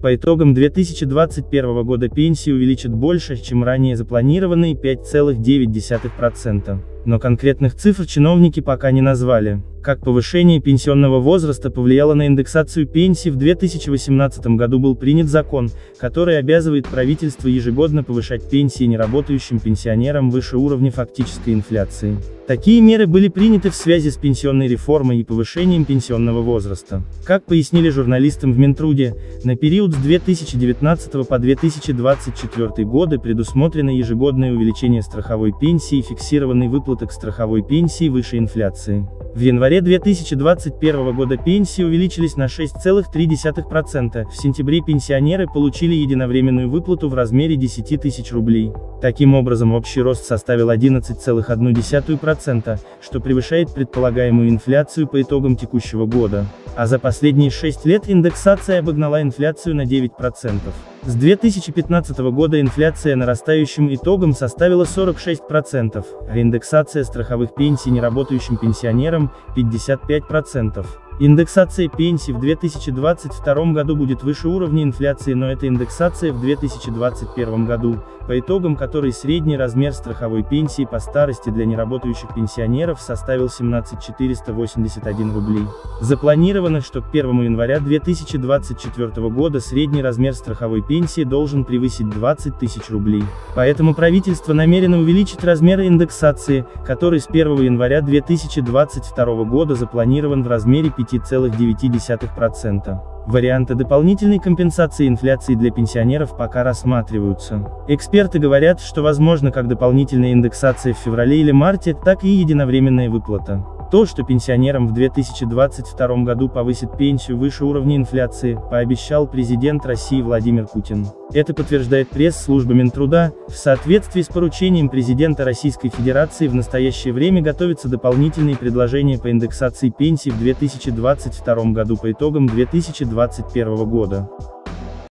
По итогам 2021 года пенсии увеличат больше, чем ранее запланированные 5,9%. Но конкретных цифр чиновники пока не назвали. Как повышение пенсионного возраста повлияло на индексацию пенсий в 2018 году был принят закон, который обязывает правительство ежегодно повышать пенсии неработающим пенсионерам выше уровня фактической инфляции. Такие меры были приняты в связи с пенсионной реформой и повышением пенсионного возраста. Как пояснили журналистам в Минтруде, на период с 2019 по 2024 годы предусмотрено ежегодное увеличение страховой пенсии и фиксированной выплаты к страховой пенсии выше инфляции. В январе 2021 года пенсии увеличились на 6,3%, в сентябре пенсионеры получили единовременную выплату в размере 10 тысяч рублей. Таким образом общий рост составил 11,1%, что превышает предполагаемую инфляцию по итогам текущего года. А за последние 6 лет индексация обогнала инфляцию на 9%. С 2015 года инфляция нарастающим итогом составила 46%, а индексация страховых пенсий неработающим пенсионерам – 55%. Индексация пенсий в 2022 году будет выше уровня инфляции, но это индексация в 2021 году, по итогам которой средний размер страховой пенсии по старости для неработающих пенсионеров составил 17 481 рублей. Запланировано, что к 1 января 2024 года средний размер страховой пенсии должен превысить 20 тысяч рублей. Поэтому правительство намерено увеличить размер индексации, который с 1 января 2022 года запланирован в размере 5 5,9%. Варианты дополнительной компенсации инфляции для пенсионеров пока рассматриваются. Эксперты говорят, что возможно как дополнительная индексация в феврале или марте, так и единовременная выплата. То, что пенсионерам в 2022 году повысит пенсию выше уровня инфляции, пообещал президент России Владимир Путин. Это подтверждает пресс-служба Минтруда, в соответствии с поручением президента Российской Федерации в настоящее время готовятся дополнительные предложения по индексации пенсий в 2022 году по итогам 2021 года.